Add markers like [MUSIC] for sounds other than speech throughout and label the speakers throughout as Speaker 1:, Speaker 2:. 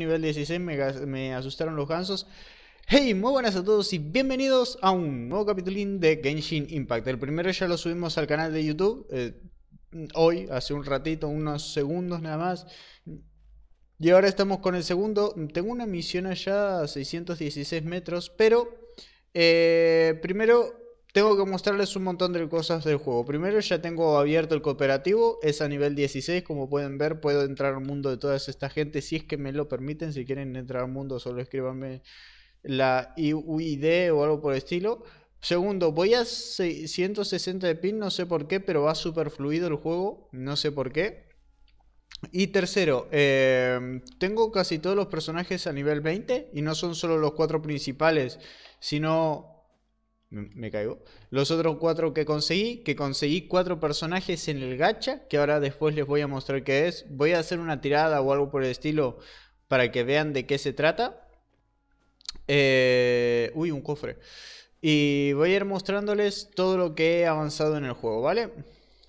Speaker 1: nivel 16 me, asustaron los gansos. Hey, muy buenas a todos y bienvenidos a un nuevo capítulo de Genshin Impact. El primero ya lo subimos al canal de YouTube eh, hoy, hace un ratito, unos segundos nada más. Y ahora estamos con el segundo. Tengo una misión allá a 616 metros, pero eh, primero tengo que mostrarles un montón de cosas del juego. Primero ya tengo abierto el cooperativo, es a nivel 16, como pueden ver puedo entrar al mundo de toda esta gente si es que me lo permiten, si quieren entrar al mundo solo escríbanme la UID o algo por el estilo. Segundo, voy a 160 de pin, no sé por qué, pero va súper fluido el juego, no sé por qué. Y tercero, em, tengo casi todos los personajes a nivel 20 y no son solo los cuatro principales, sino me, caigo. Los otros cuatro que conseguí, que conseguí cuatro personajes en el gacha, que ahora después les voy a mostrar qué es. Voy a hacer una tirada o algo por el estilo para que vean de qué se trata. Eh, uy, un cofre. Y voy a ir mostrándoles todo lo que he avanzado en el juego, ¿vale?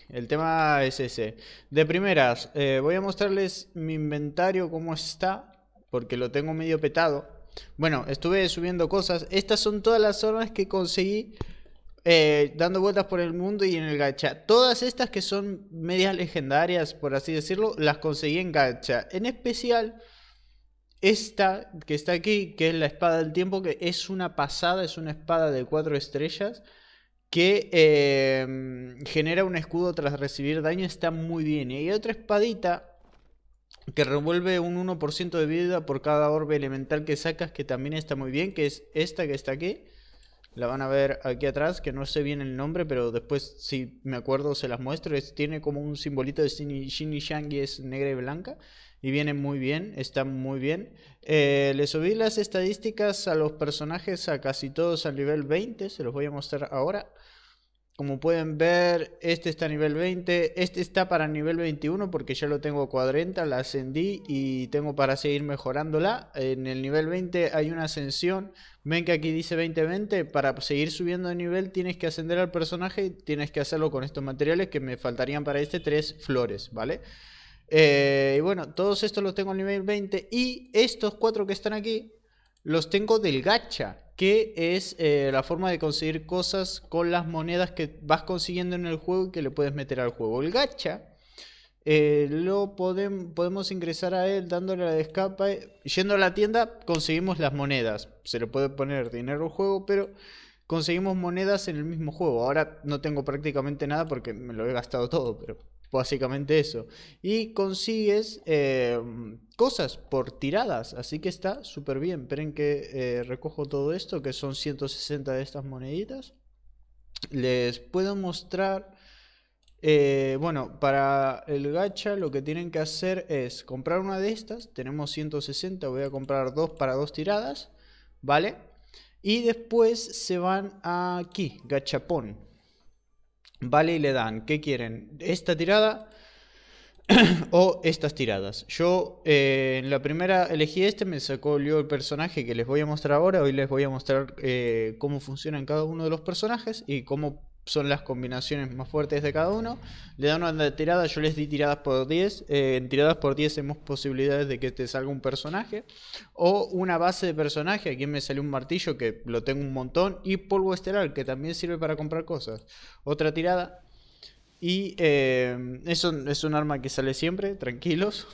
Speaker 1: El tema es ese. De primeras, eh, voy a mostrarles mi inventario, cómo está, porque lo tengo medio petado. Bueno, estuve subiendo cosas. Estas son todas las zonas que conseguí eh, dando vueltas por el mundo y en el gacha. Todas estas que son medias legendarias, por así decirlo, las conseguí en gacha. En especial esta que está aquí, que es la espada del tiempo, que es una pasada, es una espada de cuatro estrellas que eh, genera un escudo tras recibir daño, está muy bien. Y hay otra espadita que revuelve un 1% de vida por cada orbe elemental que sacas, que también está muy bien, que es esta que está aquí. La van a ver aquí atrás, que no sé bien el nombre, pero después si me acuerdo se las muestro. tiene como un simbolito de Shin y Shang y es negra y blanca. Y viene muy bien, está muy bien. Eh, le subí las estadísticas a los personajes a casi todos al nivel 20, se los voy a mostrar ahora. Como pueden ver, este está a nivel 20, este está para nivel 21 porque ya lo tengo cuadrenta, la ascendí y tengo para seguir mejorándola. En el nivel 20 hay una ascensión, ven que aquí dice 20-20, para seguir subiendo de nivel tienes que ascender al personaje tienes que hacerlo con estos materiales que me faltarían para este tres flores, ¿vale? Eh, y bueno, todos estos los tengo a nivel 20 y estos cuatro que están aquí los tengo del gacha que es eh, la forma de conseguir cosas con las monedas que vas consiguiendo en el juego y que le puedes meter al juego. El gacha eh, lo podemos ingresar a él dándole la de. Yendo a la tienda conseguimos las monedas. Se le puede poner dinero al juego, pero conseguimos monedas en el mismo juego. Ahora no tengo prácticamente nada porque me lo he gastado todo, pero Básicamente eso. Y consigues eh, cosas por tiradas. Así que está súper bien. Esperen que eh, recojo todo esto, que son 160 de estas moneditas. Les puedo mostrar... Eh, bueno, para el gacha lo que tienen que hacer es comprar una de estas. Tenemos 160, voy a comprar dos para dos tiradas. ¿Vale? Y después se van aquí, gachapón. Vale, y le dan, ¿qué quieren? ¿Esta tirada [CLEARS THROAT] o estas tiradas? Yo eh, en la primera elegí este, me sacó el personaje que les voy a mostrar ahora. Hoy les voy a mostrar eh, cómo funcionan cada uno de los personajes y cómo son las combinaciones más fuertes de cada uno. Le dan una tirada, yo les di tiradas por 10. Eh, en tiradas por 10 hemos posibilidades de que te salga un personaje. O una base de personaje, aquí me salió un martillo que lo tengo un montón. Y polvo estelar, que también sirve para comprar cosas. Otra tirada. Y eh, eso es un arma que sale siempre, tranquilos.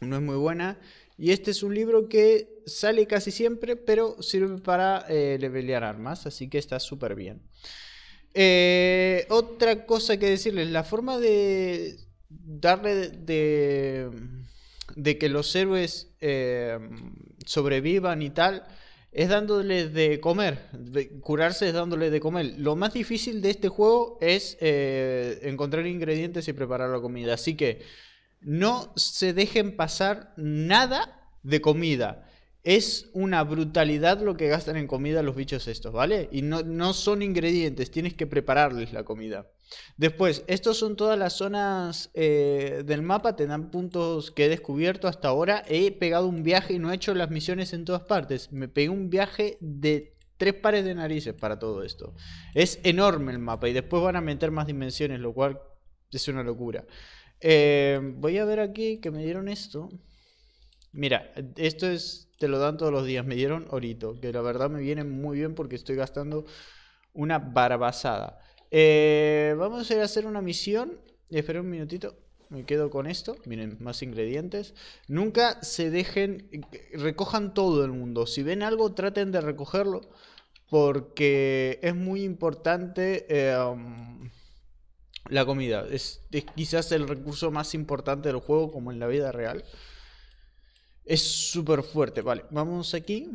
Speaker 1: No es muy buena. Y este es un libro que sale casi siempre, pero sirve para eh, levelear armas, así que está súper bien. Eh, otra cosa que decirles, la forma de darle de, de, que los héroes eh, sobrevivan y tal es dándoles de comer, curarse es dándoles de comer. Lo más difícil de este juego es eh, encontrar ingredientes y preparar la comida, así que no se dejen pasar nada de comida. Es una brutalidad lo que gastan en comida los bichos estos, ¿vale? Y no, son ingredientes, tienes que prepararles la comida. Después, estos son todas las zonas eh, del mapa, te dan puntos que he descubierto hasta ahora. He pegado un viaje y no he hecho las misiones en todas partes. Me pegué un viaje de tres pares de narices para todo esto. Es enorme el mapa y después van a meter más dimensiones, lo cual es una locura. Eh, voy a ver aquí que me dieron esto. Mira, esto es, te lo dan todos los días. Me dieron orito, que la verdad me viene muy bien porque estoy gastando una barbasada. Eh, vamos a ir a hacer una misión. Espera un minutito. Me quedo con esto. Miren, más ingredientes. Nunca se dejen... Recojan todo el mundo. Si ven algo, traten de recogerlo. Porque es muy importante um, la comida. es quizás el recurso más importante del juego, como en la vida real. Es súper fuerte. Vale, vamos aquí.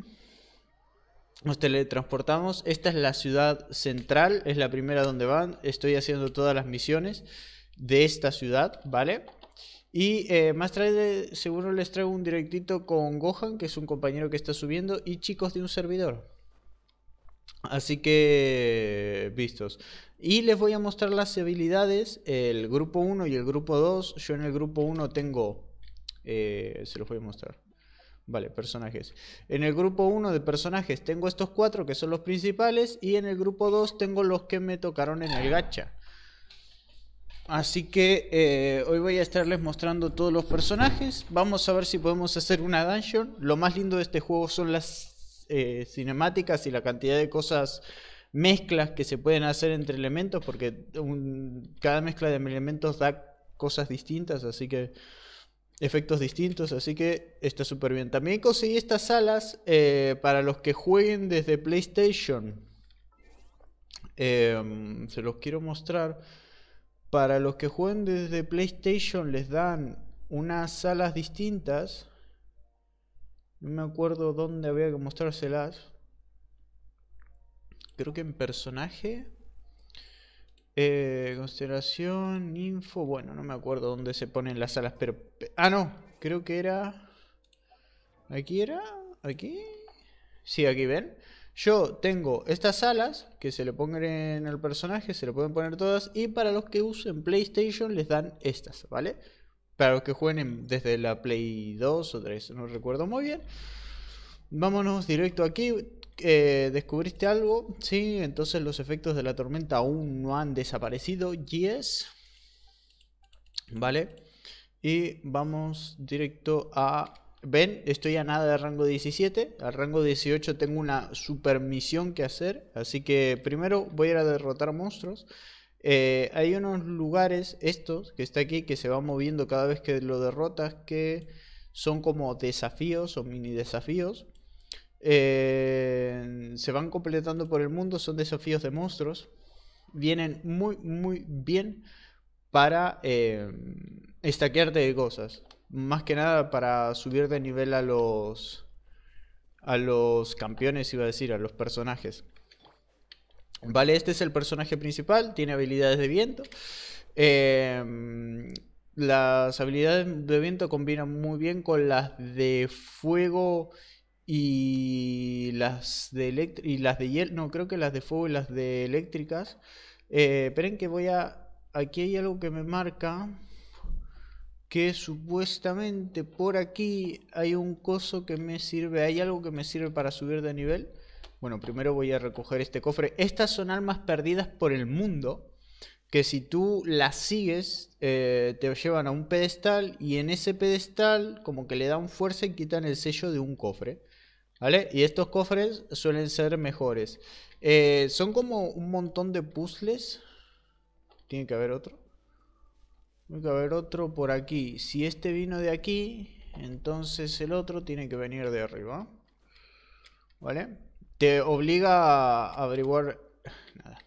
Speaker 1: Nos teletransportamos. Esta es la ciudad central. Es la primera donde van. Estoy haciendo todas las misiones de esta ciudad, ¿vale? Y eh, más tarde seguro les traigo un directito con Gohan, que es un compañero que está subiendo, y chicos de un servidor. Así que, vistos. Y les voy a mostrar las habilidades, el grupo 1 y el grupo 2. Yo en el grupo 1 tengo... Eh, se los voy a mostrar. Vale, personajes. En el grupo 1 de personajes tengo estos cuatro que son los principales y en el grupo 2 tengo los que me tocaron en el gacha. Así que eh, hoy voy a estarles mostrando todos los personajes. Vamos a ver si podemos hacer una dungeon. Lo más lindo de este juego son las eh, cinemáticas y la cantidad de cosas mezclas que se pueden hacer entre elementos porque cada mezcla de elementos da cosas distintas, así que efectos distintos, así que está súper bien. También conseguí estas alas eh, para los que jueguen desde PlayStation. Em, se los quiero mostrar. Para los que jueguen desde PlayStation les dan unas alas distintas. No me acuerdo dónde había que mostrárselas. Creo que en personaje. Eh, constelación, info. Bueno, no me acuerdo dónde se ponen las alas, pero. Ah, no. Creo que era. ¿Aquí era? ¿Aquí? Sí, aquí ven. Yo tengo estas alas que se le pongan al personaje, se le pueden poner todas. Y para los que usen PlayStation les dan estas, ¿vale? Para los que jueguen desde la Play 2 o 3, no recuerdo muy bien. Vámonos directo aquí. Eh, ¿Descubriste algo? Sí, entonces los efectos de la tormenta aún no han desaparecido. Yes. Vale. Y vamos directo a... Ven, estoy a nada de rango 17. Al rango 18 tengo una super misión que hacer. Así que primero voy a ir a derrotar monstruos. Eh, hay unos lugares, estos, que está aquí, que se van moviendo cada vez que lo derrotas, que son como desafíos o mini desafíos. Eh, se van completando por el mundo, son desafíos de monstruos. Vienen muy, muy bien para eh, estaquearte de cosas. Más que nada para subir de nivel a los a los campeones, iba a decir, a los personajes. Vale, este es el personaje principal, tiene habilidades de viento. Eh, las habilidades de viento combinan muy bien con las de fuego y las de y las de hielo, no, creo que las de fuego y las de eléctricas. Eh, esperen que voy a, aquí hay algo que me marca que supuestamente por aquí hay un coso que me sirve, hay algo que me sirve para subir de nivel. Bueno, primero voy a recoger este cofre. Estas son almas perdidas por el mundo que si tú las sigues eh, te llevan a un pedestal y en ese pedestal como que le dan fuerza y quitan el sello de un cofre. ¿Vale? Y estos cofres suelen ser mejores. Eh, son como un montón de puzzles. Tiene que haber otro. Tiene que haber otro por aquí. Si este vino de aquí, entonces el otro tiene que venir de arriba. ¿Vale? Te obliga a averiguar... Nada.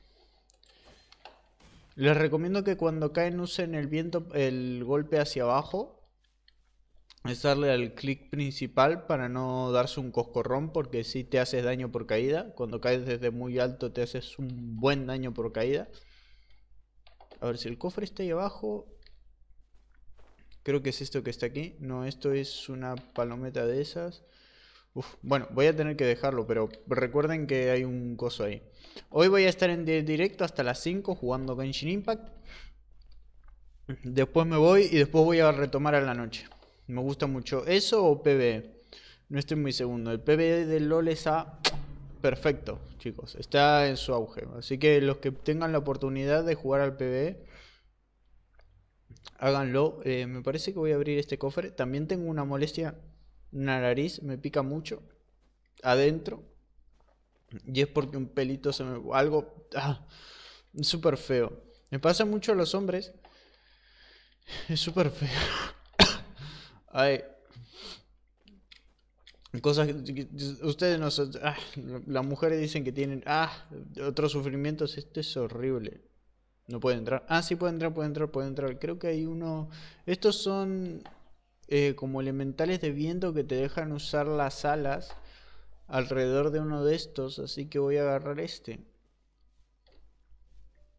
Speaker 1: Les recomiendo que cuando caen usen el viento, el golpe hacia abajo es darle al clic principal para no darse un coscorrón porque si te haces daño por caída. Cuando caes desde muy alto te haces un buen daño por caída. A ver si el cofre está ahí abajo. Creo que es esto que está aquí. No, esto es una palometa de esas. bueno, voy a tener que dejarlo, pero recuerden que hay un coso ahí. Hoy voy a estar en directo hasta las 5 jugando Genshin Impact. Después me voy y después voy a retomar a la noche. Me gusta mucho. ¿Eso o PvE? No estoy muy segundo. El PvE del LOL está perfecto, chicos. Está en su auge. Así que los que tengan la oportunidad de jugar al PvE, háganlo. Eh, me parece que voy a abrir este cofre. También tengo una molestia. una nariz, me pica mucho. Adentro. Y es porque un pelito se me... Algo... Ah, súper feo. Me pasa mucho a los hombres. Es súper feo. [LAUGHS] Ay. Cosas que ustedes no ah, las mujeres dicen que tienen ah, otros sufrimientos. Esto es horrible. No puede entrar. Ah, sí puede entrar, puede entrar, puede entrar. Creo que hay uno. Estos son eh, como elementales de viento que te dejan usar las alas alrededor de uno de estos. Así que voy a agarrar este.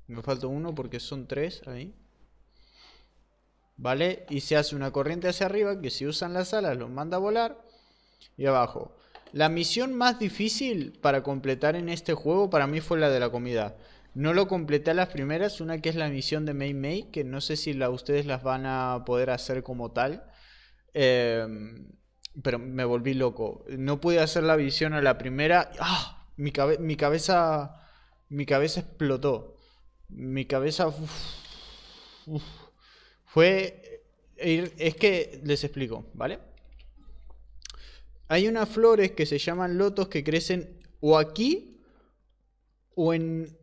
Speaker 1: Me falta uno porque son tres ahí. ¿Vale? Y se hace una corriente hacia arriba que si usan las alas los manda a volar. Y abajo. La misión más difícil para completar en este juego para mí fue la de la comida. No lo completé a las primeras, una que es la misión de Mei Mei, que no sé si la, ustedes las van a poder hacer como tal. Em, pero me volví loco. No pude hacer la visión a la primera. ¡Ah! Mi, mi cabeza. Mi cabeza explotó. Mi cabeza... fue... Es que les explico, ¿vale? Hay unas flores que se llaman lotos que crecen o aquí o en,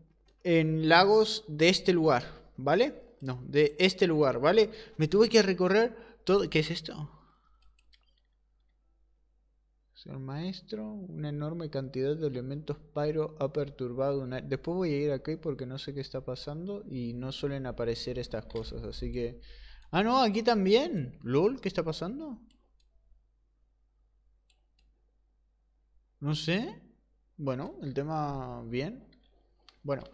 Speaker 1: en lagos de este lugar, ¿vale? No, de este lugar, ¿vale? Me tuve que recorrer todo... ¿Qué es esto? Señor maestro, una enorme cantidad de elementos pyro ha perturbado una... Después voy a ir aquí porque no sé qué está pasando y no suelen aparecer estas cosas, así que... Ah, no, aquí también. LOL, ¿qué está pasando? No sé. Bueno, el tema bien. Bueno,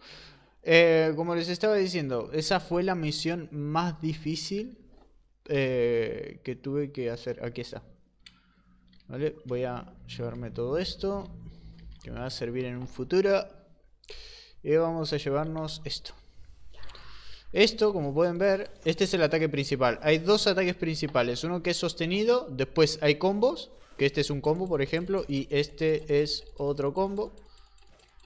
Speaker 1: eh, como les estaba diciendo, esa fue la misión más difícil eh, que tuve que hacer. Aquí está. ¿Vale? Voy a llevarme todo esto, que me va a servir en un futuro. Y vamos a llevarnos esto. Esto, como pueden ver, este es el ataque principal. Hay dos ataques principales. Uno que es sostenido, después hay combos. Que este es un combo, por ejemplo, y este es otro combo.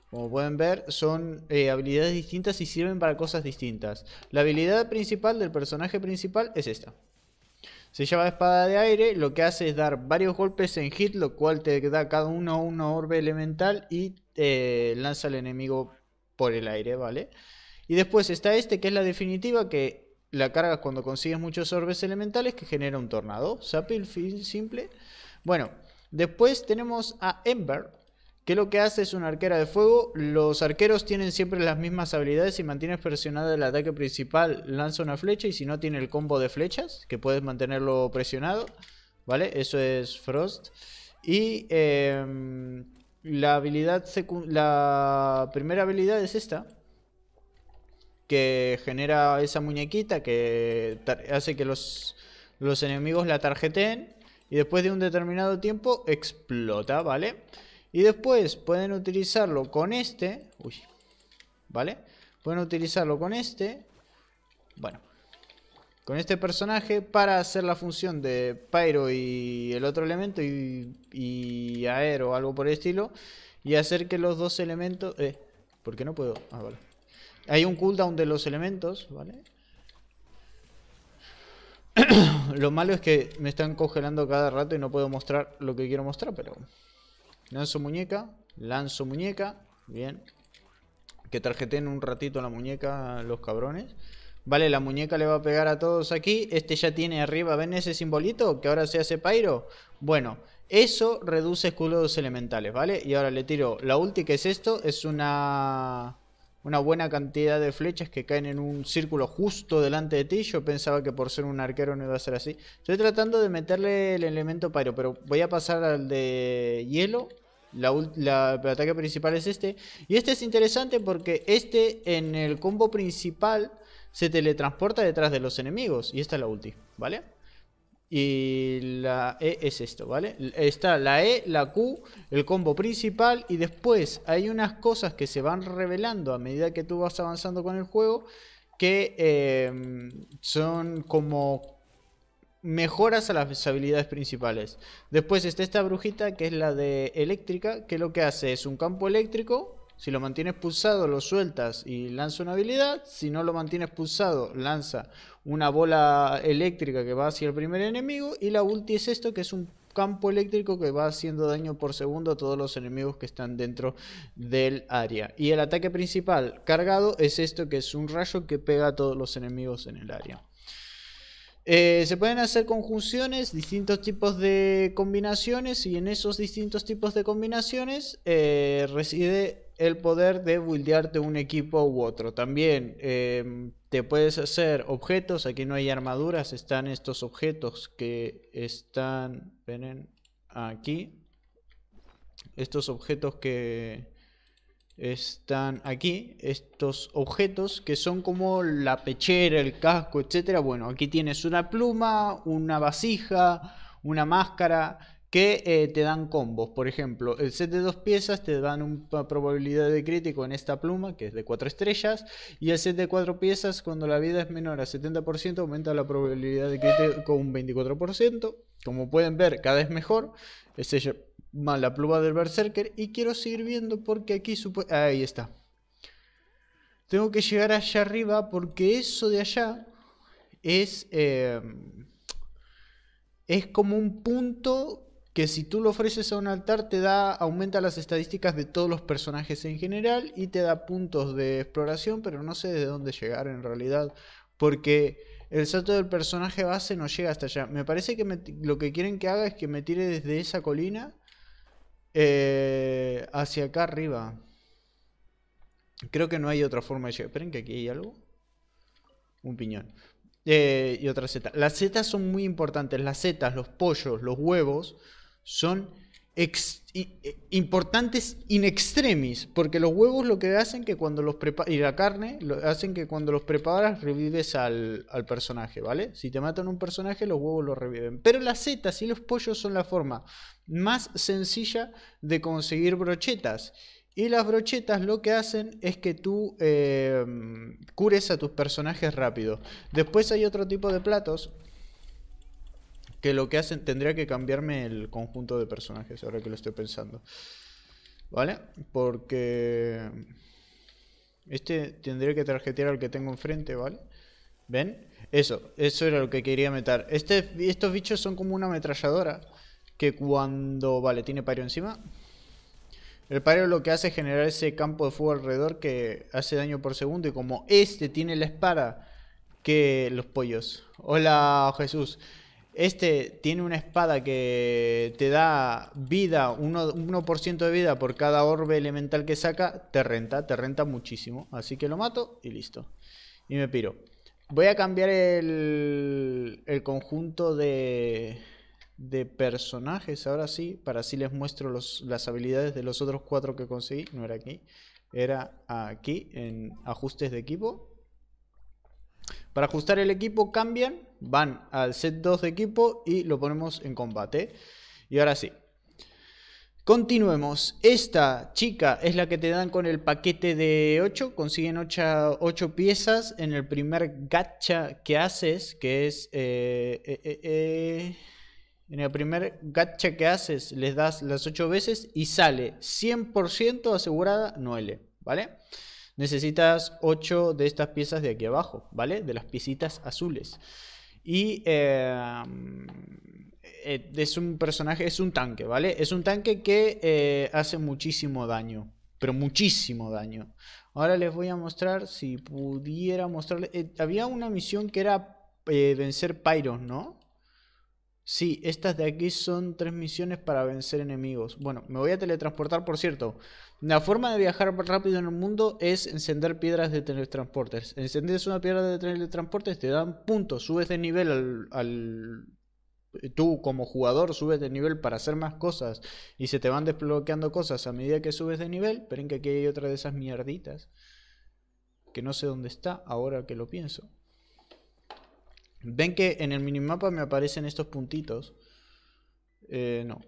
Speaker 1: Como pueden ver, son eh, habilidades distintas y sirven para cosas distintas. La habilidad principal del personaje principal es esta. Se llama espada de aire, lo que hace es dar varios golpes en hit, lo cual te da cada uno una orbe elemental y lanza al enemigo por el aire, ¿vale? Y después está este que es la definitiva, que la cargas cuando consigues muchos orbes elementales, que genera un tornado. fin simple. Bueno, después tenemos a Ember, que lo que hace es una arquera de fuego. Los arqueros tienen siempre las mismas habilidades. Si mantienes presionado el ataque principal, lanza una flecha. Y si no, tiene el combo de flechas, que puedes mantenerlo presionado. ¿Vale? Eso es Frost. Y em, la habilidad la primera habilidad es esta. Que genera esa muñequita que hace que los, los enemigos la tarjeten. Y después de un determinado tiempo explota, ¿vale? vale y después pueden utilizarlo con este. Uy. ¿Vale? Pueden utilizarlo con este. Bueno. Con este personaje para hacer la función de Pyro y el otro elemento y, Aero o algo por el estilo. Y hacer que los dos elementos... Eh, ¿por qué no puedo? Ah, vale. Hay un cooldown de los elementos, ¿vale? [CLEARS THROAT] lo malo es que me están congelando cada rato y no puedo mostrar lo que quiero mostrar, pero... Lanzo muñeca. Lanzo muñeca. Bien. Que tarjeten un ratito la muñeca los cabrones. Vale, la muñeca le va a pegar a todos aquí. Este ya tiene arriba, ¿ven ese simbolito? Que ahora se hace Pyro. Bueno, eso reduce escudos elementales, ¿vale? Y ahora le tiro la ulti, que es esto. Es una una buena cantidad de flechas que caen en un círculo justo delante de ti. Yo pensaba que por ser un arquero no iba a ser así. Estoy tratando de meterle el elemento pyro, pero voy a pasar al de hielo. La, el ataque principal es este. Y este es interesante porque este en el combo principal se teletransporta detrás de los enemigos. Y esta es la ulti, ¿vale? Y la E es esto, ¿vale? Está la E, la Q, el combo principal y después hay unas cosas que se van revelando a medida que tú vas avanzando con el juego que em, son como mejoras a las habilidades principales. Después está esta brujita que es la de eléctrica, que lo que hace es un campo eléctrico si lo mantienes pulsado, lo sueltas y lanza una habilidad. Si no lo mantienes pulsado, lanza una bola eléctrica que va hacia el primer enemigo. Y la ulti es esto, que es un campo eléctrico que va haciendo daño por segundo a todos los enemigos que están dentro del área. Y el ataque principal cargado es esto que es un rayo que pega a todos los enemigos en el área. Eh, se pueden hacer conjunciones, distintos tipos de combinaciones y en esos distintos tipos de combinaciones eh, reside el poder de buildearte un equipo u otro. También em, te puedes hacer objetos, aquí no hay armaduras, están estos objetos que están, ven aquí, estos objetos que están aquí, estos objetos que son como la pechera, el casco, etcétera. Bueno, aquí tienes una pluma, una vasija, una máscara que eh, te dan combos. Por ejemplo, el set de dos piezas te dan una probabilidad de crítico en esta pluma, que es de 4 estrellas, y el set de cuatro piezas, cuando la vida es menor a 70%, aumenta la probabilidad de crítico un 24%. Como pueden ver, cada vez mejor. Más la pluma del Berserker. Y quiero seguir viendo porque aquí... Ahí está. Tengo que llegar allá arriba porque eso de allá es... Eh, es como un punto que si tú lo ofreces a un altar te da aumenta las estadísticas de todos los personajes en general y te da puntos de exploración, pero no sé de dónde llegar en realidad, porque el salto del personaje base no llega hasta allá. Me parece que lo que quieren que haga es que me tire desde esa colina eh, hacia acá arriba. Creo que no hay otra forma de llegar. Esperen que aquí hay algo. Un piñón. Eh, y otra seta. Las setas son muy importantes. Las setas, los pollos, los huevos son importantes in extremis, porque los huevos lo que hacen que cuando los preparas, y la carne, lo hacen que cuando los preparas revives al, al, personaje, ¿vale? Si te matan un personaje, los huevos lo reviven. Pero las setas y los pollos son la forma más sencilla de conseguir brochetas. Y las brochetas lo que hacen es que tú eh, cures a tus personajes rápido. Después hay otro tipo de platos que lo que hacen, tendría que cambiarme el conjunto de personajes, ahora que lo estoy pensando. ¿Vale? Porque... Este tendría que tarjetear al que tengo enfrente, ¿vale? ¿Ven? Eso, eso era lo que quería meter. Este, estos bichos son como una ametralladora. Que cuando... Vale, tiene pario encima. El pario lo que hace es generar ese campo de fuego alrededor que hace daño por segundo. Y como este tiene la espada que los pollos. Hola Jesús. Este tiene una espada que te da vida, 1%, de vida por cada orbe elemental que saca, te renta, te renta muchísimo. Así que lo mato y listo. Y me piro. Voy a cambiar el, conjunto de, de personajes ahora sí, para así les muestro las habilidades de los otros cuatro que conseguí. No era aquí, era aquí en ajustes de equipo. Para ajustar el equipo cambian, van al set 2 de equipo y lo ponemos en combate. Y ahora sí. Continuemos. Esta chica es la que te dan con el paquete de 8. Consiguen 8, piezas en el primer gacha que haces, que es... Eh, eh, eh, en el primer gacha que haces les das las 8 veces y sale 100% asegurada Noelle, ¿vale? Necesitas 8 de estas piezas de aquí abajo, ¿vale? De las piecitas azules. Y eh, es un personaje, es un tanque, ¿vale? Es un tanque que eh, hace muchísimo daño, pero muchísimo daño. Ahora les voy a mostrar, si pudiera mostrarles... Eh, había una misión que era vencer Pyros, ¿no? Sí, estas de aquí son tres misiones para vencer enemigos. Bueno, me voy a teletransportar, por cierto. La forma de viajar rápido en el mundo es encender piedras de teletransportes. Encendes una piedra de teletransportes, te dan puntos, subes de nivel al, Tú como jugador subes de nivel para hacer más cosas y se te van desbloqueando cosas a medida que subes de nivel. Esperen que aquí hay otra de esas mierditas. Que no sé dónde está ahora que lo pienso. Ven que en el minimapa me aparecen estos puntitos. Eh, no.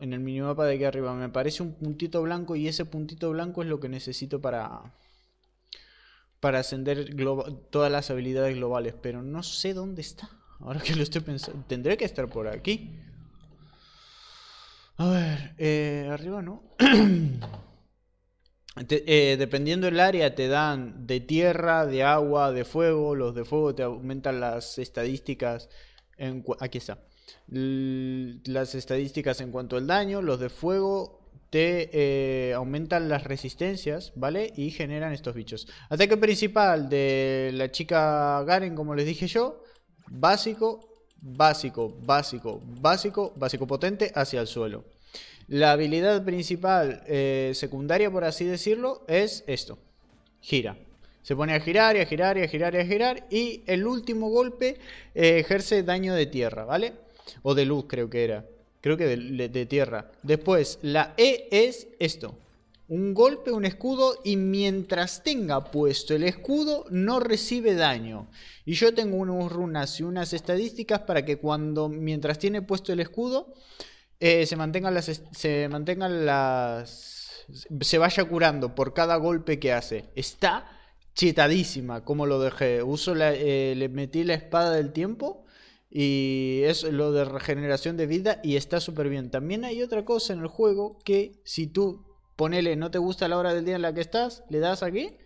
Speaker 1: En el minimapa de aquí arriba me aparece un puntito blanco y ese puntito blanco es lo que necesito para para ascender todas las habilidades globales, pero no sé dónde está. Ahora que lo estoy pensando, tendré que estar por aquí. A ver, eh, arriba no. [CLEARS THROAT] Eh, dependiendo del área te dan de tierra, de agua, de fuego. Los de fuego te aumentan las estadísticas. Aquí está. las estadísticas en cuanto al daño, los de fuego te eh, aumentan las resistencias, ¿vale? Y generan estos bichos. Ataque principal de la chica Garen, como les dije yo, básico, básico, básico, básico, básico potente hacia el suelo. La habilidad principal eh, secundaria, por así decirlo, es esto. Gira. Se pone a girar y a girar y a girar y a girar. Y el último golpe eh, ejerce daño de tierra, ¿vale? O de luz creo que era. Creo que de, tierra. Después, la E es esto. Un golpe, un escudo y mientras tenga puesto el escudo no recibe daño. Y yo tengo unas runas y unas estadísticas para que cuando, mientras tiene puesto el escudo, eh, se mantengan las... Se mantengan las... Se vaya curando por cada golpe que hace. Está chetadísima como lo dejé. Uso la, eh, le metí la espada del tiempo y es lo de regeneración de vida y está súper bien. También hay otra cosa en el juego que si tú ponele no te gusta la hora del día en la que estás, le das aquí.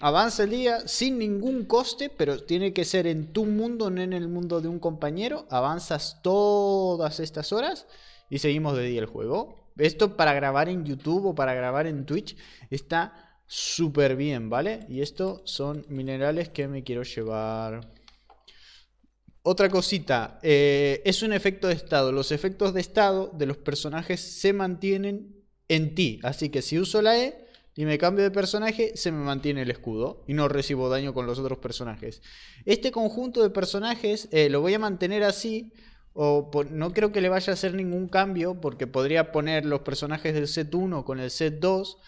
Speaker 1: Avanza el día sin ningún coste, pero tiene que ser en tu mundo, no en el mundo de un compañero. Avanzas todas estas horas y seguimos de día el juego. Esto para grabar en YouTube o para grabar en Twitch está súper bien, ¿vale? Y estos son minerales que me quiero llevar. Otra cosita, eh, es un efecto de estado. Los efectos de estado de los personajes se mantienen en ti. Así que si uso la E y me cambio de personaje, se me mantiene el escudo y no recibo daño con los otros personajes. Este conjunto de personajes eh, lo voy a mantener así. O no creo que le vaya a hacer ningún cambio porque podría poner los personajes del set 1 con el set 2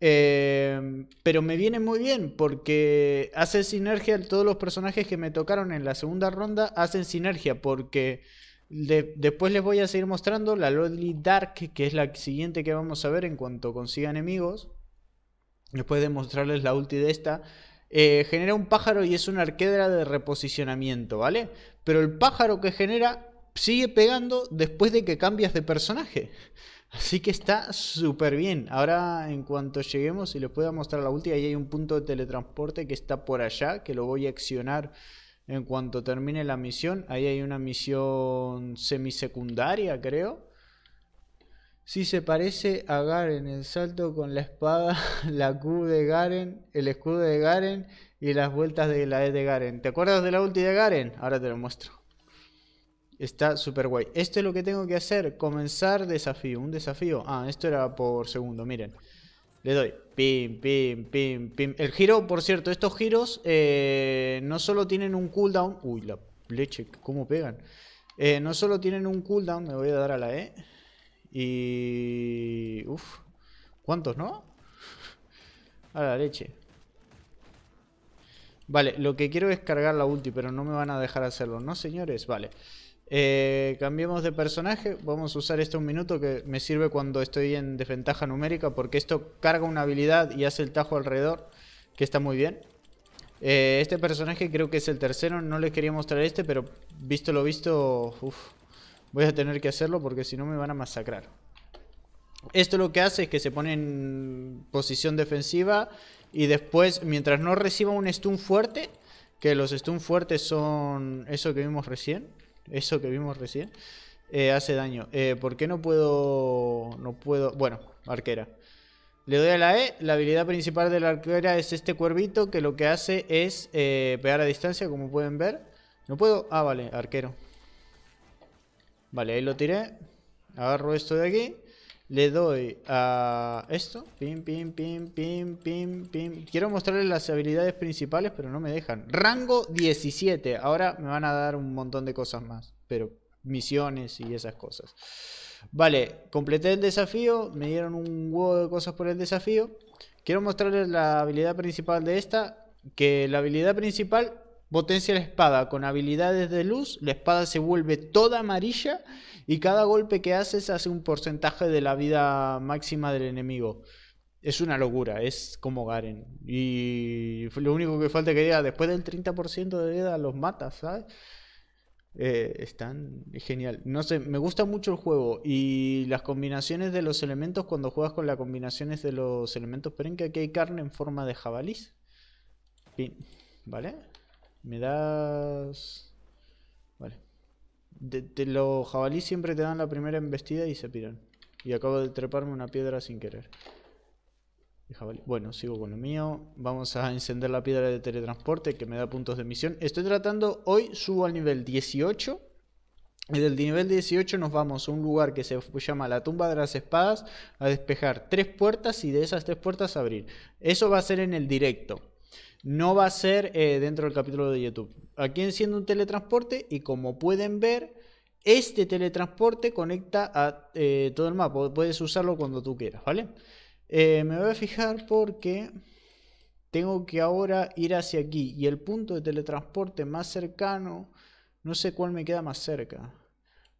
Speaker 1: Em, pero me viene muy bien porque hace sinergia. Todos los personajes que me tocaron en la segunda ronda hacen sinergia porque después les voy a seguir mostrando la Lordly Dark, que es la siguiente que vamos a ver en cuanto consiga enemigos. Después de mostrarles la ulti de esta. Eh, genera un pájaro y es una arquedra de reposicionamiento, ¿vale? Pero el pájaro que genera sigue pegando después de que cambias de personaje. [LAUGHS] Así que está súper bien. Ahora, en cuanto lleguemos, y les puedo mostrar la última, ahí hay un punto de teletransporte que está por allá, que lo voy a accionar en cuanto termine la misión. Ahí hay una misión semisecundaria, creo. Si se parece a Garen, el salto con la espada, [LAUGHS] la Q de Garen, el escudo de Garen y las vueltas de la E de Garen. ¿Te acuerdas de la ulti de Garen? Ahora te lo muestro. Está súper guay. Esto es lo que tengo que hacer. Comenzar desafío. Un desafío. Ah, esto era por segundo, miren. Le doy. Pim, pim, pim, pim. El giro, por cierto, estos giros eh, no solo tienen un cooldown. Uy, la leche, cómo pegan. Eh, no solo tienen un cooldown. Me voy a dar a la E. Y... Uf. ¿Cuántos, no? A la leche. Vale, lo que quiero es cargar la ulti, pero no me van a dejar hacerlo, ¿no, señores? Vale. Eh, cambiemos de personaje. Vamos a usar esto un minuto que me sirve cuando estoy en desventaja numérica porque esto carga una habilidad y hace el tajo alrededor, que está muy bien. Eh, este personaje creo que es el tercero, no les quería mostrar este, pero visto lo visto, voy a tener que hacerlo porque si no me van a masacrar. Esto lo que hace es que se pone en posición defensiva y después, mientras no reciba un stun fuerte, que los stun fuertes son eso que vimos recién, eso que vimos recién, eh, hace daño. Eh, ¿Por qué no puedo...? No puedo... Bueno, arquera. Le doy a la E. La habilidad principal de la arquera es este cuervito que lo que hace es eh, pegar a distancia, como pueden ver. No puedo... Ah, vale, arquero. Vale, ahí lo tiré. Agarro esto de aquí. Le doy a esto. Pim, pim, pim, pim, pim, pim. Quiero mostrarles las habilidades principales, pero no me dejan. Rango 17. Ahora me van a dar un montón de cosas más. Pero misiones y esas cosas. Vale, completé el desafío. Me dieron un huevo de cosas por el desafío. Quiero mostrarles la habilidad principal de esta. Que la habilidad principal potencia la espada. Con habilidades de luz, la espada se vuelve toda amarilla y cada golpe que haces hace un porcentaje de la vida máxima del enemigo. Es una locura, es como Garen. Y lo único que falta que diga, después del 30% de vida los matas, ¿sabes? Eh, están genial. No sé, me gusta mucho el juego y las combinaciones de los elementos cuando juegas con las combinaciones de los elementos. Esperen que aquí hay carne en forma de jabalís. ¿Vale? Me das... Vale. los jabalíes siempre te dan la primera embestida y se piran. Y acabo de treparme una piedra sin querer. Bueno, sigo con lo mío. Vamos a encender la piedra de teletransporte que me da puntos de misión. Estoy tratando, hoy subo al nivel 18. Y del nivel 18 nos vamos a un lugar que se llama la tumba de las espadas a despejar tres puertas y de esas tres puertas abrir. Eso va a ser en el directo. No va a ser eh, dentro del capítulo de YouTube. Aquí enciendo un teletransporte y como pueden ver, este teletransporte conecta a eh, todo el mapa. Puedes usarlo cuando tú quieras, ¿vale? Eh, me voy a fijar porque tengo que ahora ir hacia aquí. Y el punto de teletransporte más cercano, no sé cuál me queda más cerca.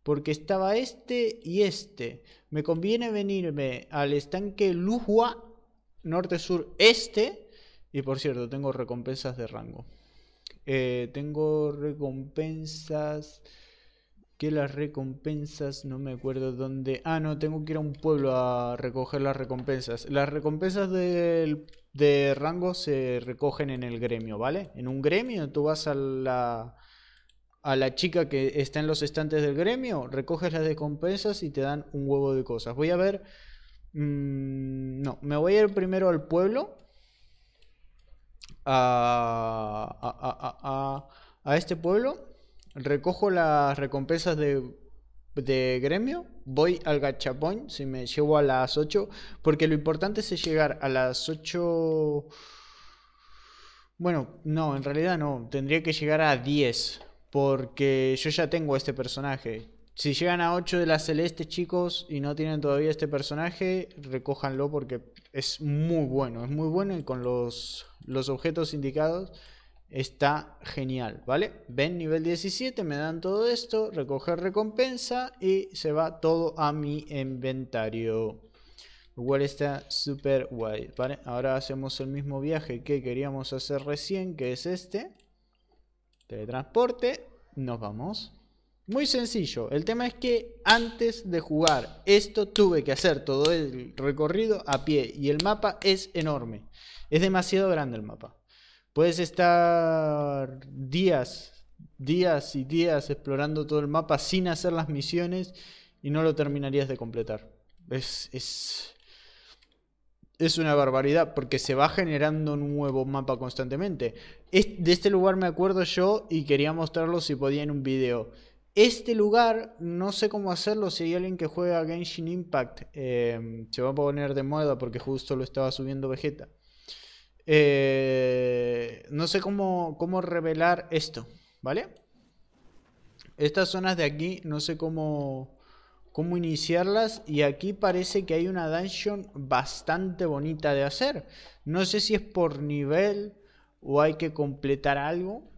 Speaker 1: Porque estaba este y este. Me conviene venirme al estanque Lujua, norte-sur-este y por cierto, tengo recompensas de rango. Eh, tengo recompensas. Que las recompensas, no me acuerdo dónde. Ah, no, tengo que ir a un pueblo a recoger las recompensas. Las recompensas de, de rango se recogen en el gremio, ¿vale? En un gremio tú vas a la, a la chica que está en los estantes del gremio, recoges las recompensas y te dan un huevo de cosas. Voy a ver. Mm, no, me voy a ir primero al pueblo a, a, este pueblo, recojo las recompensas de, de gremio, voy al gachapón, si me llevo a las 8, porque lo importante es llegar a las 8... Bueno, no, en realidad no, tendría que llegar a 10, porque yo ya tengo este personaje. Si llegan a 8 de la celeste, chicos, y no tienen todavía este personaje, recójanlo porque es muy bueno, es muy bueno y con los, los objetos indicados está genial, ¿vale? Ven nivel 17, me dan todo esto, recoger recompensa y se va todo a mi inventario. Igual está súper guay, ¿vale? Ahora hacemos el mismo viaje que queríamos hacer recién, que es este. Teletransporte, nos vamos. Muy sencillo. El tema es que antes de jugar esto tuve que hacer todo el recorrido a pie y el mapa es enorme. Es demasiado grande el mapa. Puedes estar días, días y días explorando todo el mapa sin hacer las misiones y no lo terminarías de completar. Es, es, es una barbaridad porque se va generando un nuevo mapa constantemente. de este lugar me acuerdo yo y quería mostrarlo si podía en un video. Este lugar, no sé cómo hacerlo. Si hay alguien que juega Genshin Impact, em, se va a poner de moda porque justo lo estaba subiendo Vegeta. Eh, no sé cómo, cómo revelar esto, ¿vale? Estas zonas de aquí, no sé cómo, cómo iniciarlas. Y aquí parece que hay una dungeon bastante bonita de hacer. No sé si es por nivel o hay que completar algo.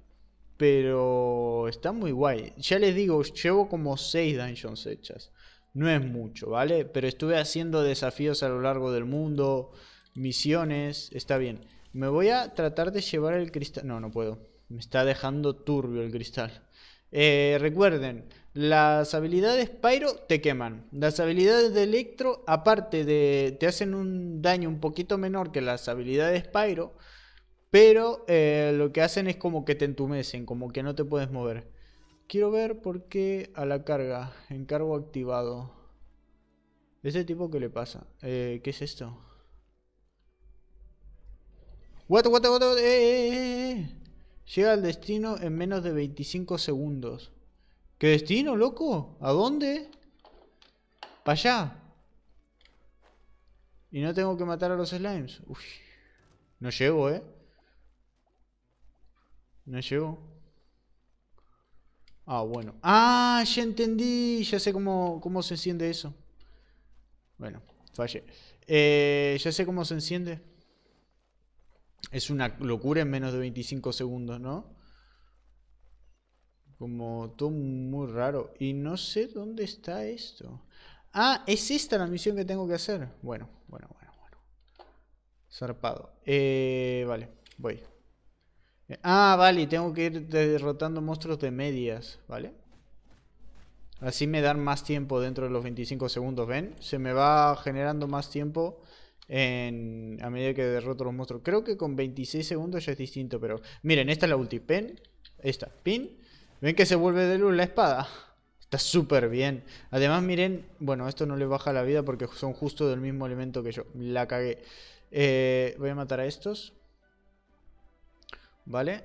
Speaker 1: Pero está muy guay. Ya les digo, llevo como 6 dungeons hechas. No es mucho, ¿vale? Pero estuve haciendo desafíos a lo largo del mundo, misiones, está bien. Me voy a tratar de llevar el cristal... No, no puedo. Me está dejando turbio el cristal. Eh, recuerden, las habilidades Pyro te queman. Las habilidades de Electro, aparte de... te hacen un daño un poquito menor que las habilidades Pyro pero eh, lo que hacen es como que te entumecen, como que no te puedes mover. Quiero ver por qué a la carga, encargo activado. ¿Ese tipo qué le pasa? Eh, ¿Qué es esto? What, what, what, what? Eh, eh, eh. Llega al destino en menos de 25 segundos. ¿Qué destino, loco? ¿A dónde? ¿Para allá? Y no tengo que matar a los slimes. Uy, no llego, ¿eh? ¿No llegó? Ah, bueno. Ah, ya entendí. Ya sé cómo, cómo se enciende eso. Bueno, fallé. Eh, ya sé cómo se enciende. Es una locura en menos de 25 segundos, ¿no? Como todo muy raro. Y no sé dónde está esto. Ah, es esta la misión que tengo que hacer. Bueno, bueno, bueno, bueno. Zarpado. Eh, vale, voy. Ah, vale, tengo que ir derrotando monstruos de medias, ¿vale? Así me dan más tiempo dentro de los 25 segundos, ¿ven? Se me va generando más tiempo en, a medida que derroto los monstruos. Creo que con 26 segundos ya es distinto, pero... Miren, esta es la ulti. Pen, esta, pin. ¿Ven que se vuelve de luz la espada? [LAUGHS] Está súper bien. Además, miren, bueno, esto no le baja la vida porque son justo del mismo elemento que yo. La cagué. Eh, voy a matar a estos. ¿Vale?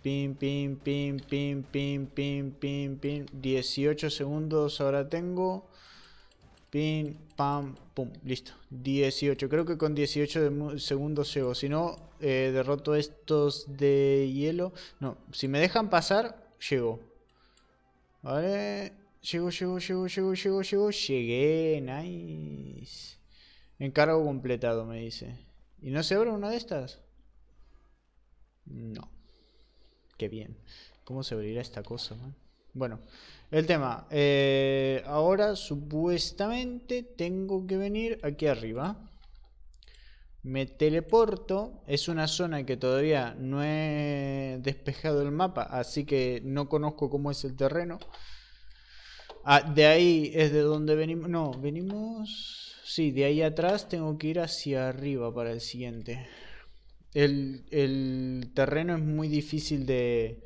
Speaker 1: Pim, pim, pim, pim, pim, pim, pim, pim. 18 segundos ahora tengo. Pim, pam, pum. Listo. 18. Creo que con 18 segundos llego. Si no, eh, derroto estos de hielo. No, si me dejan pasar, llego. Vale. Llego, llego, llego, llego, llego, llego. Llegué. Nice. Encargo completado, me dice. ¿Y no se abre una de estas? No. Qué bien. ¿Cómo se abrirá esta cosa? Bueno, el tema. Eh, ahora supuestamente tengo que venir aquí arriba. Me teleporto. Es una zona que todavía no he despejado el mapa, así que no conozco cómo es el terreno. Ah, de ahí es de donde venimos. No, venimos... Sí, de ahí atrás tengo que ir hacia arriba para el siguiente. El, terreno es muy difícil de...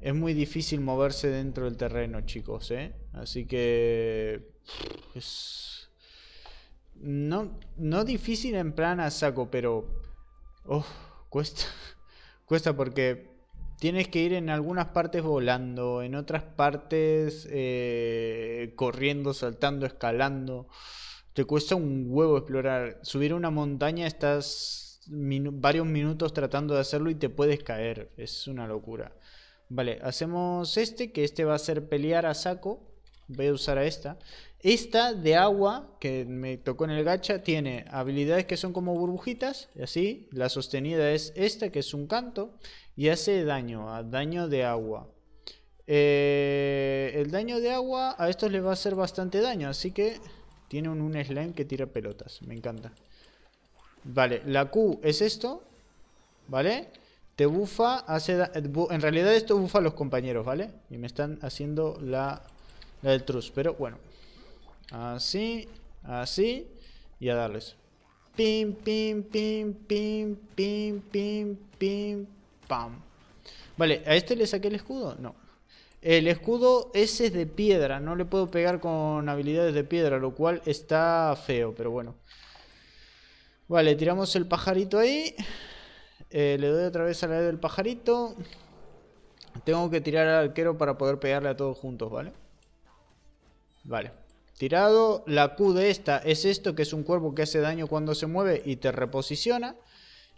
Speaker 1: Es muy difícil moverse dentro del terreno, chicos, ¿eh? Así que... Es... No, no difícil en plan a saco, pero... Oh, cuesta. [LAUGHS] cuesta porque tienes que ir en algunas partes volando, en otras partes eh, corriendo, saltando, escalando. Te cuesta un huevo explorar. Subir una montaña estás varios minutos tratando de hacerlo y te puedes caer. Es una locura. Vale, hacemos este, que este va a ser pelear a saco. Voy a usar a esta. Esta de agua, que me tocó en el gacha, tiene habilidades que son como burbujitas. Así, la sostenida es esta, que es un canto. Y hace daño, a daño de agua. Eh, el daño de agua a estos les va a hacer bastante daño. Así que tiene un, un slime que tira pelotas. Me encanta. Vale, la Q es esto. ¿Vale? Te bufa, hace... En realidad esto bufa a los compañeros, ¿vale? Y me están haciendo la, la del trus. Pero bueno. Así, así. Y a darles. Pim, pim, pim, pim, pim, pim, pim, pam. Vale, ¿a este le saqué el escudo? No. El escudo ese es de piedra. No le puedo pegar con habilidades de piedra, lo cual está feo, pero bueno. Vale, tiramos el pajarito ahí. Eh, le doy otra vez a la del pajarito. Tengo que tirar al arquero para poder pegarle a todos juntos, ¿vale? Vale. Tirado. La Q de esta es esto, que es un cuerpo que hace daño cuando se mueve y te reposiciona.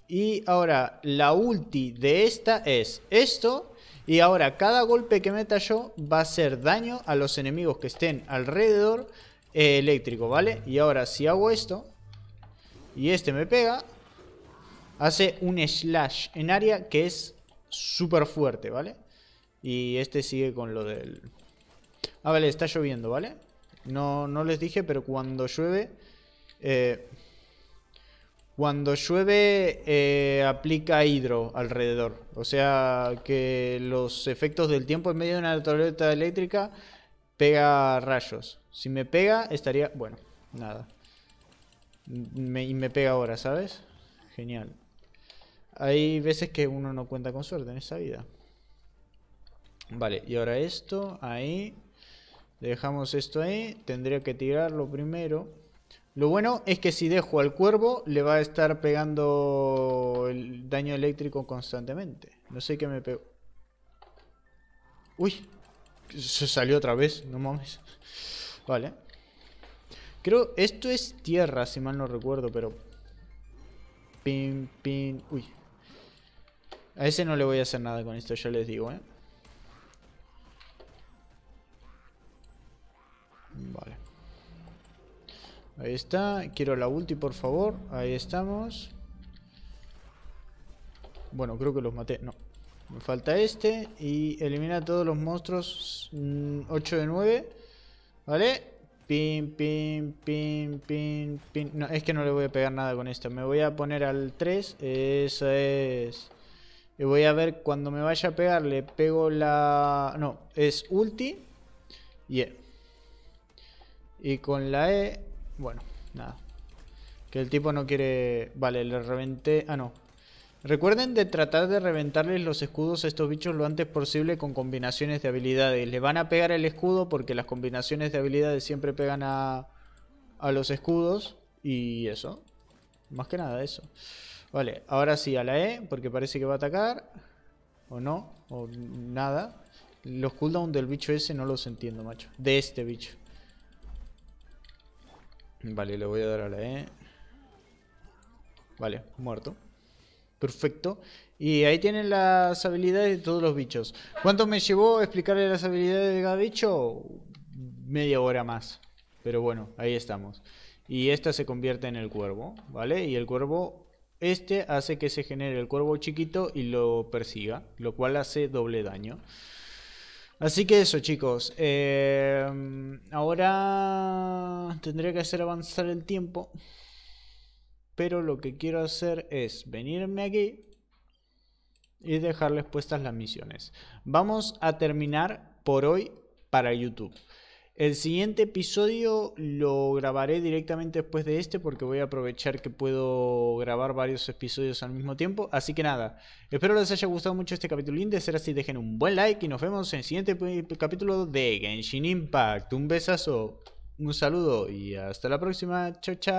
Speaker 1: Y ahora la ulti de esta es esto. Y ahora cada golpe que meta yo va a hacer daño a los enemigos que estén alrededor eh, eléctrico, ¿vale? Y ahora si hago esto, y este me pega, hace un slash en área que es súper fuerte, ¿vale? Y este sigue con lo del... Ah, vale, está lloviendo, ¿vale? No, no les dije, pero cuando llueve... Eh, cuando llueve eh, aplica hidro alrededor. O sea que los efectos del tiempo en medio de una tormenta eléctrica pega rayos. Si me pega estaría... Bueno, nada y me pega ahora, ¿sabes? Genial. Hay veces que uno no cuenta con suerte en esa vida. Vale, y ahora esto, ahí. Dejamos esto ahí. Tendría que tirarlo primero. Lo bueno es que si dejo al cuervo, le va a estar pegando el daño eléctrico constantemente. No sé qué me pegó. Uy, se salió otra vez, no mames. Vale. Creo, esto es tierra, si mal no recuerdo, pero... Pin, pin... Uy. A ese no le voy a hacer nada con esto, ya les digo, ¿eh? Vale. Ahí está. Quiero la ulti, por favor. Ahí estamos. Bueno, creo que los maté. No. Me falta este. Y elimina todos los monstruos. 8 mm, de 9. ¿Vale? Pin, pin, pin, pin, pin. No, es que no le voy a pegar nada con esto. Me voy a poner al 3. Eso es. Y voy a ver cuando me vaya a pegar. Le pego la... No, es ulti. Y E. Y con la E... Bueno, nada. Que el tipo no quiere... Vale, le reventé... Ah, no. Recuerden de tratar de reventarles los escudos a estos bichos lo antes posible con combinaciones de habilidades. Le van a pegar el escudo porque las combinaciones de habilidades siempre pegan a, a los escudos. Y eso. Más que nada eso. Vale, ahora sí a la E porque parece que va a atacar. O no, o nada. Los cooldowns del bicho ese no los entiendo, macho. De este bicho. Vale, le voy a dar a la E. Vale, muerto. Perfecto. Y ahí tienen las habilidades de todos los bichos. ¿Cuánto me llevó explicarle las habilidades de cada bicho? Media hora más. Pero bueno, ahí estamos. Y esta se convierte en el cuervo, ¿vale? Y el cuervo, este hace que se genere el cuervo chiquito y lo persiga, lo cual hace doble daño. Así que eso chicos, eh, ahora tendría que hacer avanzar el tiempo pero lo que quiero hacer es venirme aquí y dejarles puestas las misiones. Vamos a terminar por hoy para YouTube. El siguiente episodio lo grabaré directamente después de este porque voy a aprovechar que puedo grabar varios episodios al mismo tiempo. Así que nada, espero les haya gustado mucho este capítulo. De ser así, dejen un buen like y nos vemos en el siguiente capítulo de Genshin Impact. Un besazo, un saludo y hasta la próxima. Chao, chao.